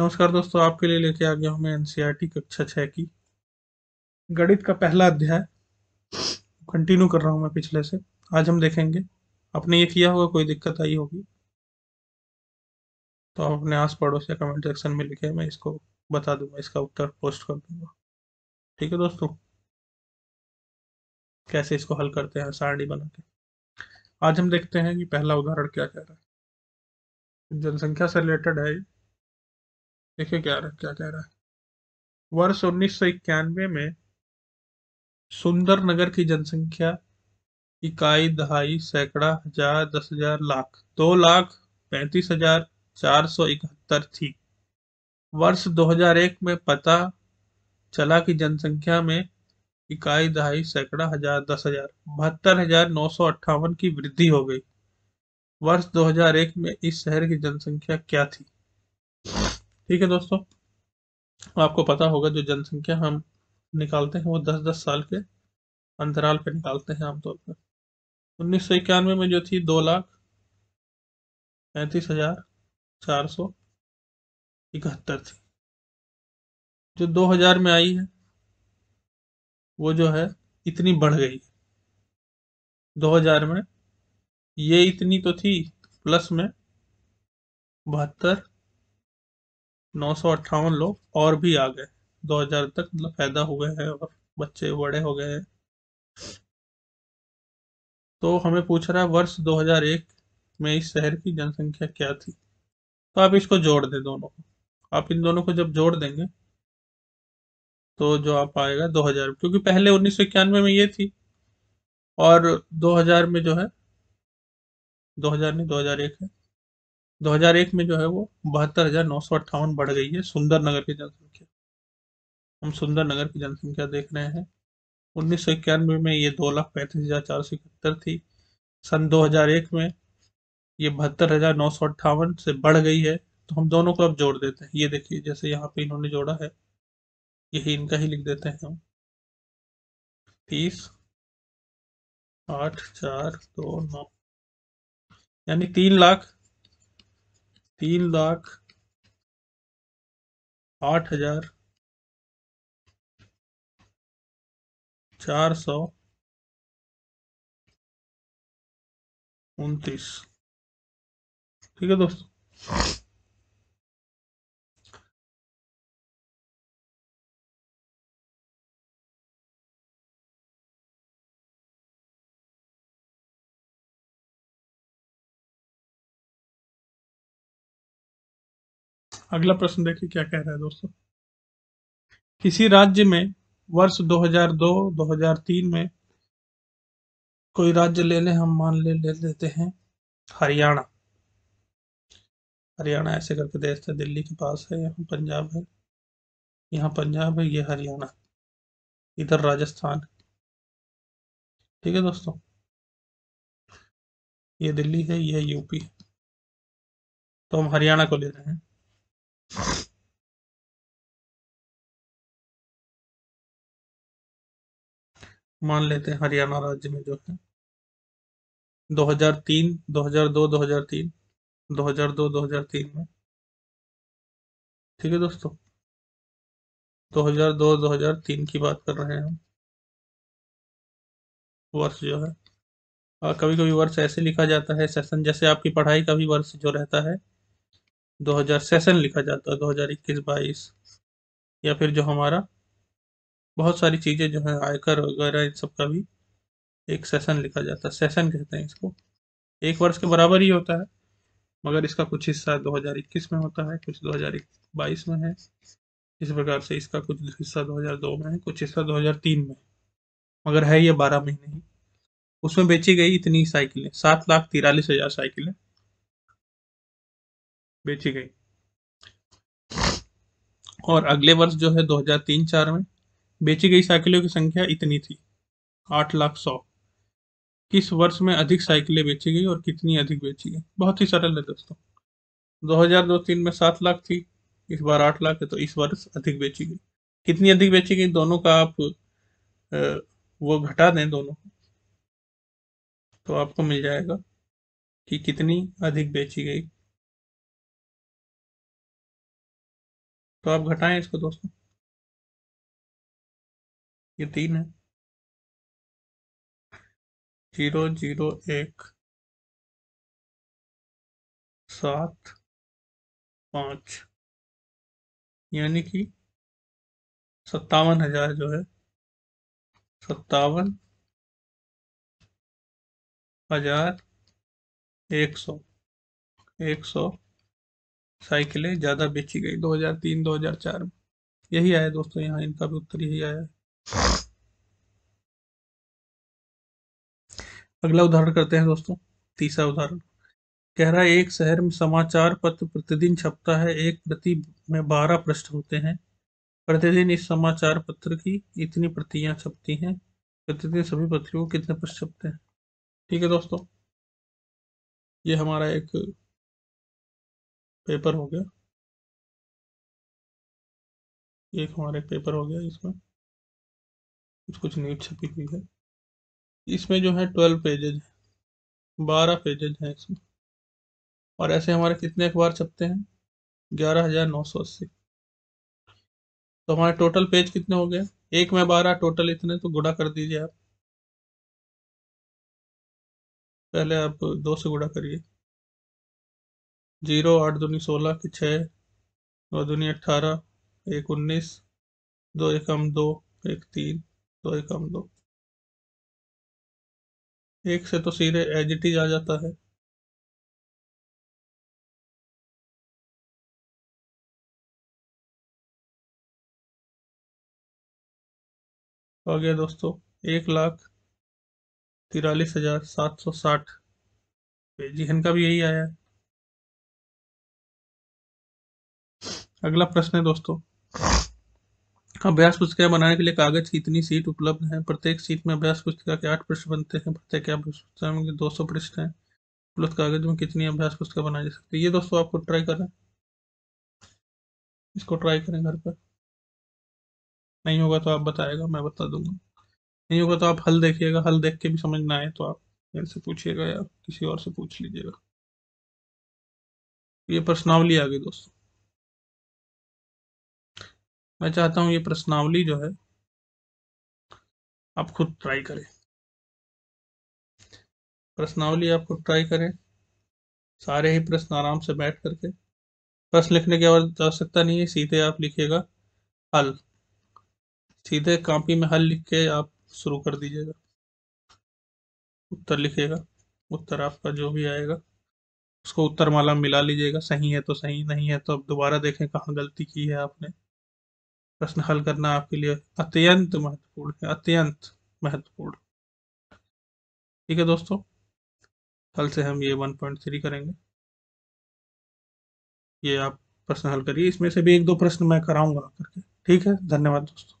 नमस्कार दोस्तों, आपके लिए लेके आ गया हूँ मैं एनसीईआरटी कक्षा छः की। गणित का पहला अध्याय। कंटिन्यू कर रहा हूँ मैं पिछले से। आज हम देखेंगे। आपने ये किया होगा, कोई दिक्कत आई होगी। तो आप अपने आस पड़ोस या कमेंट सेक्शन में लिखे, मैं इसको बता दूँगा, इसका उत्तर पोस्ट कर दूँगा। ठीक है दोस्तों? कैसे इसको हल करते हैं सारणी बना के। आज हम देखते हैं कि पहला उदाहरण क्या कह रहा है। जनसंख्या से रिलेटेड है देखिए क्या क्या कह रहा है। वर्ष उन्नीस सौ इक्यानवे में सुंदर नगर की जनसंख्या इकाई दहाई सैकड़ा हज़ार दस हज़ार लाख, दो लाख पैंतीस हज़ार चार सौ इकहत्तर थी। वर्ष 2001 में पता चला कि जनसंख्या में इकाई दहाई सैकड़ा हज़ार दस हज़ार, बहत्तर हज़ार नौ सौ अट्ठावन की वृद्धि हो गई। वर्ष 2001 में इस शहर की जनसंख्या क्या थी? ठीक है दोस्तों, आपको पता होगा जो जनसंख्या हम निकालते हैं वो दस दस साल के अंतराल पे निकालते हैं आमतौर पर। उन्नीस सौ इक्यानवे में जो थी दो लाख पैंतीस हज़ार चार सौ इकहत्तर थी। जो दो हज़ार में आई है, वो जो है इतनी बढ़ गई है। दो हज़ार में ये इतनी तो थी, प्लस में बहत्तर नौ सौ अट्ठावन लोग और भी आ गए। 2000 तक मतलब पैदा हुए हैं और बच्चे बड़े हो गए हैं। तो हमें पूछ रहा है, वर्ष 2001 में इस शहर की जनसंख्या क्या थी? तो आप इसको जोड़ दें दोनों को। आप इन दोनों को जब जोड़ देंगे तो जो आप आएगा 2000 क्योंकि पहले उन्नीस सौ इक्यानवे में ये थी और 2000 में जो है 2000 नहीं 2001 है। 2001 में जो है वो बहत्तर हज़ार नौ सौ अट्ठावन बढ़ गई है सुंदर नगर की जनसंख्या। हम सुंदर नगर की जनसंख्या देख रहे हैं। उन्नीस सौ इक्यानवे में ये दो लाख पैंतीस हज़ार चार सौ इकहत्तर थी। सन 2001 में ये बहत्तर हज़ार नौ सौ अट्ठावन से बढ़ गई है। तो हम दोनों को अब जोड़ देते हैं। ये देखिए, जैसे यहाँ पे इन्होंने जोड़ा है, यही इनका ही लिख देते हैं हम। तीस, आठ, चार, दो, नौ, यानी तीन लाख तीन लाख आठ हज़ार चार सौ उनतीस। ठीक है दोस्तों? अगला प्रश्न देखिए क्या कह रहा है दोस्तों। किसी राज्य में वर्ष 2002-2003 में कोई राज्य ले लें, हम मान ले ले लेते हैं हरियाणा। हरियाणा ऐसे करके देश है, दिल्ली के पास है, यहाँ पंजाब है, यहाँ पंजाब है, ये हरियाणा, इधर राजस्थान। ठीक है दोस्तों? ये दिल्ली है, ये यूपी तो हम हरियाणा को ले रहे हैं। मान लेते हैं हरियाणा राज्य में जो है। 2003 2002 2003 2002 2003 में। ठीक है दोस्तों? 2002 2003 की बात कर रहे हैं हम। वर्ष जो है। कभी कभी वर्ष ऐसे लिखा जाता है, सेशन जैसे आपकी पढ़ाई का भी वर्ष जो रहता है। 2000 सेशन लिखा जाता है 2021 22 या फिर जो हमारा बहुत सारी चीज़ें जो है, आयकर वगैरह, इन सब का भी एक सेशन लिखा जाता है। सेशन कहते हैं इसको। एक वर्ष के बराबर ही होता है, मगर इसका कुछ हिस्सा 2021 में होता है, कुछ 2022 में है। इस प्रकार से इसका कुछ हिस्सा 2002 में है, कुछ हिस्सा 2003 में। मगर है ये बारह महीने ही। उसमें बेची गई इतनी साइकिलें, सात लाख तिरालीस हज़ार साइकिलें। बेची गई और अगले वर्ष जो है 2003-4 में बेची गई साइकिलों की संख्या इतनी थी, आठ लाख सौ। किस वर्ष में अधिक साइकिलें बेची गई और कितनी अधिक बेची गई? बहुत ही सरल है दोस्तों। दो हज़ार दो तीन में सात लाख थी, इस बार आठ लाख है तो इस वर्ष अधिक बेची गई। कितनी अधिक बेची गई? दोनों का आप वो घटा दें दोनों तो आपको मिल जाएगा कि कितनी अधिक बेची गई। तो आप घटाएँ इसको दोस्तों। ये तीन है। ज़ीरो ज़ीरो, एक, सात, पाँच। यानी कि सत्तावन हज़ार जो है, सत्तावन हज़ार एक सौ एक सौ साइकिलें ज़्यादा बेची गई। 2003 2004 में यही आया दोस्तों, यहाँ इनका भी उत्तर यही आया। अगला उदाहरण करते हैं दोस्तों, तीसरा उदाहरण। कह रहा है, एक शहर में समाचार पत्र प्रतिदिन छपता है, एक प्रति में बारह पृष्ठ होते हैं। प्रतिदिन इस समाचार पत्र की इतनी प्रतियाँ छपती हैं, प्रतिदिन सभी पत्रियों को कितने पृष्ठ छपते हैं। ठीक है दोस्तों, ये हमारा एक पेपर हो गया। एक हमारा पेपर हो गया इसमें। कुछ कुछ न्यूज़ छपी हुई है। इसमें जो है ट्वेल्व पेजेज है। बारह पेजेज हैं इसमें। और ऐसे हमारे कितने अखबार छपते हैं? ग्यारह हज़ार नौ सौ अस्सी। तो हमारे टोटल पेज कितने हो गए? एक में बारह टोटल इतने तो गुड़ा कर दीजिए आप। पहले आप दो से गुड़ा करिए। ज़ीरो, आठ दूनी सोलह, की छः नौ दूनी अट्ठारह एक उन्नीस, दो एकम दो, एक तीन, दो एकम दो। एक से तो सीधे एज आ जाता है। आ गया दोस्तों, एक लाख तिरालीस हज़ार सात सौ साठ। जी, इनका भी यही आया है। अगला प्रश्न है दोस्तों। अभ्यास पुस्तिका बनाने के लिए कागज़ की इतनी सीट उपलब्ध है? प्रत्येक सीट में अभ्यास पुस्तिका के आठ पृष्ठ बनते हैं। प्रत्येक में दो सौ पृष्ठ हैं। उपलब्ध कागज़ में कितनी अभ्यास पुस्तिका बनाई जा सकती है? ये दोस्तों आपको ट्राई करें इसको ट्राई करें घर पर। नहीं होगा तो आप बताएगा, मैं बता दूँगा। नहीं होगा तो आप हल देखिएगा। हल देख के भी समझ ना आए तो आप मेरे से पूछिएगा या किसी और से पूछ लीजिएगा। ये प्रश्नावली आ गई दोस्तों। मैं चाहता हूँ ये प्रश्नावली जो है, आप खुद ट्राई करें। प्रश्नावली आप खुद ट्राई करें। सारे ही प्रश्न आराम से बैठ करके। प्रश्न लिखने की आवश्यकता नहीं है, सीधे आप लिखिएगा हल। सीधे कॉपी में हल लिख के आप शुरू कर दीजिएगा। उत्तर लिखेगा उत्तर आपका जो भी आएगा, उसको उत्तर माला मिला लीजिएगा। सही है तो सही, नहीं है तो अब दोबारा देखें कहाँ गलती की है आपने। प्रश्न हल करना आपके लिए अत्यंत महत्वपूर्ण है, अत्यंत महत्वपूर्ण। ठीक है दोस्तों कल से हम ये वन पॉइंट थ्री करेंगे। ये आप प्रश्न हल करिए, इसमें से भी एक दो प्रश्न मैं कराऊँगा करके ठीक है, धन्यवाद दोस्तों।